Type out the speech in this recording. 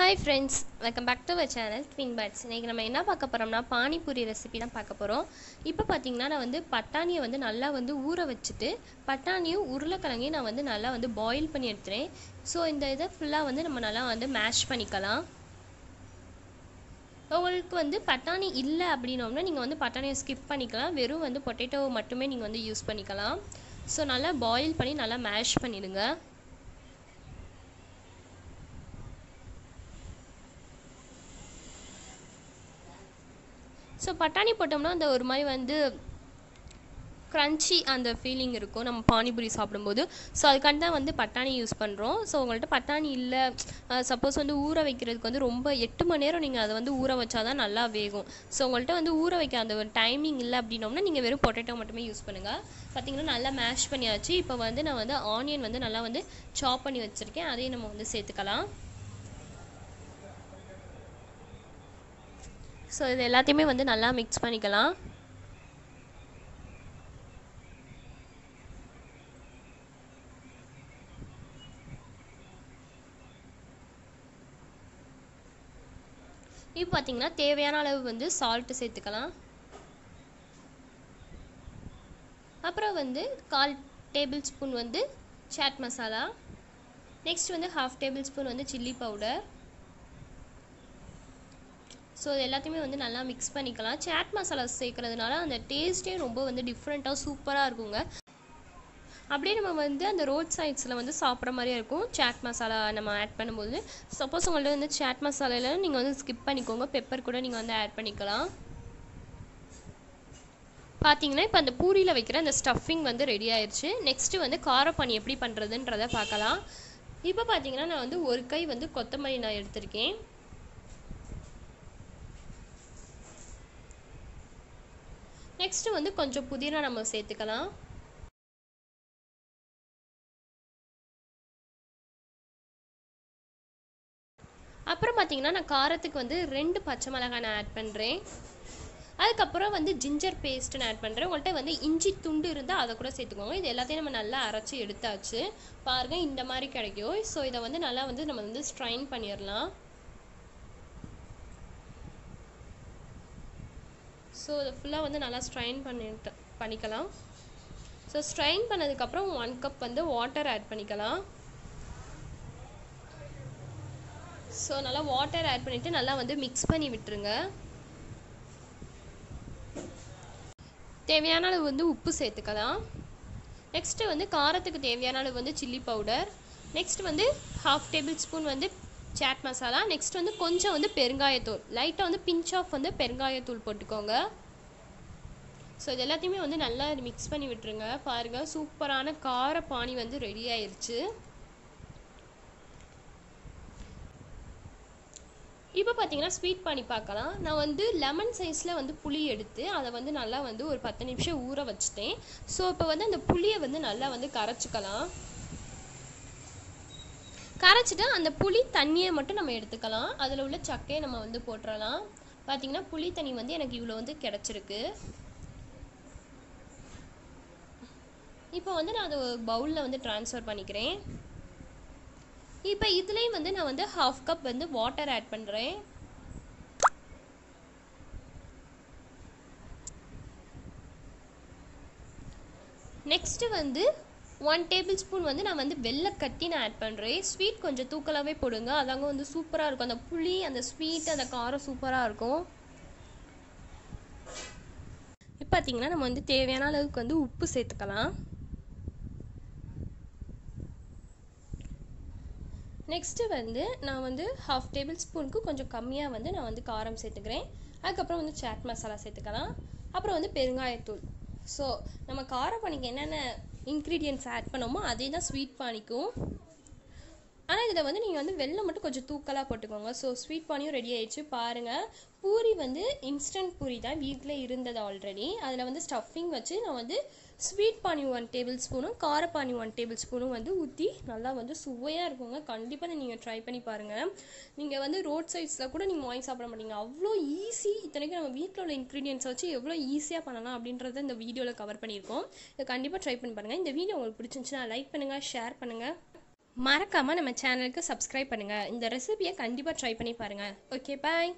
Hi friends welcome back to our channel Twin Bats இன்றைக்கி நம்ம என்ன பார்க்க போகிறோம்னா பானிபூரி ரெசிபி தான் பார்க்க போகிறோம் இப்போ பார்த்தீங்கன்னா நான் வந்து பட்டாணியை வந்து நல்லா வந்து ஊற வச்சுட்டு பட்டாணியும் உருளைக்கிழங்கையும் நான் வந்து நல்லா வந்து பாயில் பண்ணி எடுத்துகிறேன் ஸோ இந்த இதை ஃபுல்லாக வந்து நம்ம நல்லா வந்து மேஷ் பண்ணிக்கலாம். உங்களுக்கு வந்து பட்டாணி இல்லை அப்படின்னோம்னா நீங்கள் வந்து பட்டாணியை ஸ்கிப் பண்ணிக்கலாம். வெறும் வந்து பொட்டேட்டோ மட்டுமே நீங்கள் வந்து யூஸ் பண்ணிக்கலாம். ஸோ நல்லா பாயில் பண்ணி நல்லா மேஷ் பண்ணிடுங்க. ஸோ பட்டாணி போட்டோம்னா அந்த ஒரு மாதிரி வந்து க்ரன்ச்சி அந்த ஃபீலிங் இருக்கும். நம்ம பானிபூரி சாப்பிடும்போது. ஸோ அதுக்காண்டி தான் வந்து பட்டாணி யூஸ் பண்ணுறோம் ஸோ உங்கள்கிட்ட பட்டாணி இல்லை. சப்போஸ் வந்து ஊற வைக்கிறதுக்கு வந்து ரொம்ப எட்டு மணி நேரம் நீங்கள் அதை வந்து ஊற வச்சா தான் நல்லா வேகும். ஸோ உங்கள்கிட்ட வந்து ஊற வைக்க அந்த ஒரு டைமிங் இல்லை அப்படின்னோம்னா நீங்கள் வெறும் பொட்டேட்டோ மட்டுமே யூஸ் பண்ணுங்கள் பார்த்தீங்கன்னா நல்லா மேஷ் பண்ணியாச்சு. இப்போ வந்து நான் வந்து ஆனியன் வந்து நல்லா வந்து சாப் பண்ணி வச்சுருக்கேன். அதையும் நம்ம வந்து சேர்த்துக்கலாம். ஸோ இது எல்லாத்தையுமே வந்து நல்லா மிக்ஸ் பண்ணிக்கலாம். இப்போ பார்த்தீங்கன்னா தேவையான அளவு வந்து சால்ட்டு சேர்த்துக்கலாம். அப்புறம் வந்து கால் டேபிள் ஸ்பூன் வந்து சாட் மசாலா நெக்ஸ்ட் வந்து ஹாஃப் டேபிள் ஸ்பூன் வந்து சில்லி பவுடர் ஸோ அது எல்லாத்தையுமே வந்து நல்லா மிக்ஸ் பண்ணிக்கலாம். சாட் மசாலா சேர்க்குறதுனால அந்த டேஸ்ட்டே ரொம்ப வந்து டிஃப்ரெண்ட்டாக சூப்பராக இருக்குங்க. அப்படியே நம்ம வந்து அந்த ரோட் சைட்ஸில் வந்து சாப்பிட்ற மாதிரியே இருக்கும். சாட் மசாலா நம்ம ஆட் பண்ணும்போது. சப்போஸ் உங்கள்ட்ட வந்து சாட் மசாலாவில் நீங்கள் வந்து ஸ்கிப் பண்ணிக்கோங்க. பெப்பர் கூட நீங்கள் வந்து ஆட் பண்ணிக்கலாம். பார்த்தீங்கன்னா இப்போ அந்த பூரியில் வைக்கிற அந்த ஸ்டஃபிங் வந்து ரெடி ஆயிடுச்சு நெக்ஸ்ட்டு வந்து காரப்பானி எப்படி பண்ணுறதுன்றதை பார்க்கலாம். இப்போ பார்த்தீங்கன்னா நான் வந்து ஒரு கை வந்து கொத்தமல்லி நான் எடுத்திருக்கேன். நெக்ஸ்ட்டு வந்து கொஞ்சம் புதினா நம்ம சேர்த்துக்கலாம். அப்புறம் பார்த்தீங்கன்னா நான் காரத்துக்கு வந்து ரெண்டு பச்சை மிளகாய் நான் ஆட் பண்ணுறேன் அதுக்கப்புறம் வந்து ஜிஞ்சர் பேஸ்ட் நான் ஆட் பண்ணுறேன் உங்கள்கிட்ட வந்து இஞ்சி துண்டு இருந்தால் அதை கூட சேர்த்துக்கோங்க. இது எல்லாத்தையும் நம்ம நல்லா அரைச்சி எடுத்தாச்சு. பாருங்கள் இந்த மாதிரி கிடைக்கும். ஸோ இதை வந்து நல்லா வந்து நம்ம வந்து ஸ்ட்ரைன் பண்ணிடலாம். ஸோ அதை ஃபுல்லாக வந்து நல்லா ஸ்ட்ரைன் பண்ணிட்டு பண்ணிக்கலாம். ஸோ ஸ்ட்ரைன் பண்ணதுக்கப்புறம் ஒன் கப் வந்து வாட்டர் ஆட் பண்ணிக்கலாம். ஸோ நல்லா வாட்டர் ஆட் பண்ணிவிட்டு நல்லா வந்து மிக்ஸ் பண்ணி விட்டுருங்க. தேவையான அளவு வந்து உப்பு சேர்த்துக்கலாம். நெக்ஸ்ட்டு வந்து காரத்துக்கு தேவையான அளவு வந்து சில்லி பவுடர் நெக்ஸ்ட் வந்து ஹாஃப் டேபிள் ஸ்பூன் வந்து சாட் மசாலா நெக்ஸ்ட் வந்து கொஞ்சம் வந்து பெருங்காயத்தூள். லைட்டாக வந்து பிஞ்ச் ஆஃப் வந்து பெருங்காயத்தூள் போட்டுக்கோங்க. ஸோ இது எல்லாத்தையுமே வந்து நல்லா மிக்ஸ் பண்ணி விட்டுருங்க. பாருங்கள் சூப்பரான கார பானி வந்து ரெடி ஆயிடுச்சு இப்போ பார்த்தீங்கன்னா ஸ்வீட் பானி பார்க்கலாம் நான் வந்து லெமன் சைஸில் வந்து புளி எடுத்து அதை வந்து நல்லா வந்து ஒரு பத்து நிமிஷம் ஊற வச்சுட்டேன். ஸோ இப்போ வந்து அந்த புளியை வந்து நல்லா வந்து கரைச்சிக்கலாம். கரைச்சிட்டு அந்த புளி தண்ணியை மட்டும் நம்ம எடுத்துக்கலாம். அதில் உள்ள சக்கையை நம்ம வந்து போட்டுடலாம் பார்த்தீங்கன்னா புளி தண்ணி வந்து எனக்கு இவ்வளோ வந்து கிடச்சிருக்கு. இப்போ வந்து நான் அதை பவுலில் வந்து ட்ரான்ஸ்ஃபர் பண்ணிக்கிறேன். இப்போ இதுலேயும் வந்து நான் வந்து ஹாஃப் கப் வந்து வாட்டர் ஆட் பண்ணுறேன் நெக்ஸ்ட்டு வந்து ஒன் டேபிள் ஸ்பூன் வந்து நான் வந்து வெள்ளை கட்டி நான் ஆட் பண்ணுறேன் ஸ்வீட் கொஞ்சம் தூக்கலாகவே போடுங்க. அதாங்க வந்து சூப்பராக இருக்கும். அந்த புளி அந்த ஸ்வீட் அந்த காரம் சூப்பராக இருக்கும். இப்போ பார்த்தீங்கன்னா நம்ம வந்து தேவையான அளவுக்கு வந்து உப்பு சேர்த்துக்கலாம். நெக்ஸ்ட்டு வந்து நான் வந்து ஹாஃப் டேபிள் ஸ்பூனுக்கு கொஞ்சம் கம்மியாக வந்து நான் வந்து காரம் சேர்த்துக்கிறேன். அதுக்கப்புறம் வந்து சாட் மசாலா சேர்த்துக்கலாம். அப்புறம் வந்து பெருங்காயத்தூள். ஸோ நம்ம காரப்பணிக்கு என்னென்ன இன்க்ரீடியன்ட்ஸ் ஆட் பண்ணோமோ அதே தான் ஸ்வீட் பானிக்கும். ஆனால் இதில் வந்து நீங்கள் வந்து வெள்ளம் மட்டும் கொஞ்சம் தூக்கலாக போட்டுக்கோங்க. ஸோ ஸ்வீட் பானியும் ரெடி ஆயிடுச்சு. பாருங்கள் பூரி வந்து இன்ஸ்டன்ட் பூரி தான். வீட்டில் இருந்தது ஆல்ரெடி அதில் வந்து ஸ்டஃபிங் வச்சு நான் வந்து ஸ்வீட் பானி ஒன் டேபிள் ஸ்பூனும் காரப்பானி ஒன் டேபிள் ஸ்பூனும் வந்து ஊற்றி நல்லா வந்து சுவையாக இருக்குங்க. கண்டிப்பாக நீங்கள் ட்ரை பண்ணி பாருங்கள் நீங்கள் வந்து ரோட் சைட்ஸில் கூட நீங்கள் வாங்கி சாப்பிட மாட்டீங்க. அவ்வளோ ஈஸி இத்தனைக்கும் நம்ம வீட்டில் உள்ள இன்க்ரீடியன்ஸ் வச்சு எவ்வளோ ஈஸியாக பண்ணலாம் அப்படின்றத இந்த வீடியோவில் கவர் பண்ணியிருக்கோம். இதை கண்டிப்பாக ட்ரை பண்ணி பாருங்கள் இந்த வீடியோ உங்களுக்கு பிடிச்சிருந்துச்சுன்னா லைக் பண்ணுங்கள் ஷேர் பண்ணுங்கள் மறக்காமல் நம்ம சேனலுக்கு சப்ஸ்கிரைப் பண்ணுங்கள் இந்த ரெசிபியை கண்டிப்பாக ட்ரை பண்ணி பாருங்கள் ஓகே பாய்